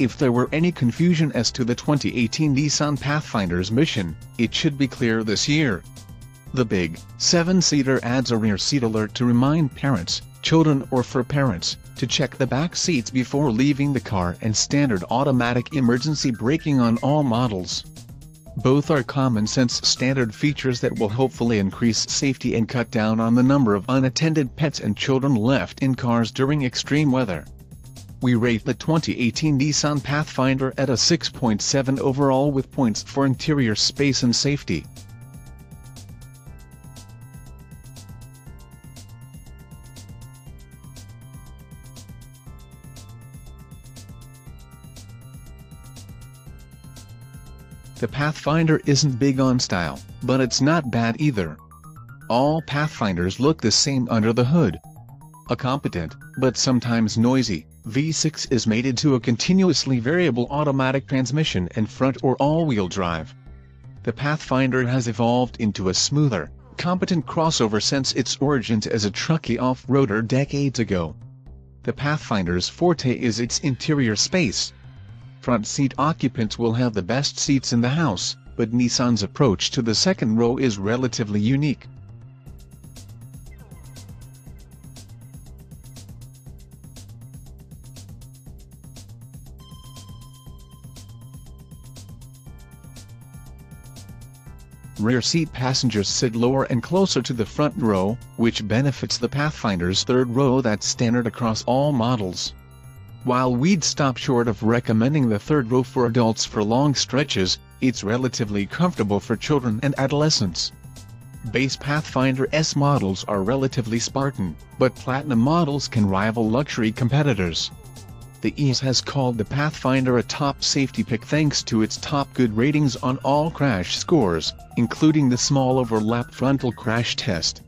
If there were any confusion as to the 2018 Nissan Pathfinder's mission, it should be clear this year. The big, seven-seater adds a rear seat alert to remind parents, children or for parents, to check the back seats before leaving the car and standard automatic emergency braking on all models. Both are common sense standard features that will hopefully increase safety and cut down on the number of unattended pets and children left in cars during extreme weather. We rate the 2018 Nissan Pathfinder at a 6.7 overall with points for interior space and safety. The Pathfinder isn't big on style, but it's not bad either. All Pathfinders look the same under the hood. A competent, but sometimes noisy, V6 is mated to a continuously variable automatic transmission and front or all-wheel drive. The Pathfinder has evolved into a smoother, competent crossover since its origins as a trucky off-roader decades ago. The Pathfinder's forte is its interior space, Front seat occupants will have the best seats in the house, but Nissan's approach to the second row is relatively unique. Rear seat passengers sit lower and closer to the front row, which benefits the Pathfinder's third row that's standard across all models. While we'd stop short of recommending the third row for adults for long stretches, it's relatively comfortable for children and adolescents. Base Pathfinder S models are relatively Spartan, but Platinum models can rival luxury competitors. The IIHS has called the Pathfinder a top safety pick thanks to its top good ratings on all crash scores, including the small overlap frontal crash test.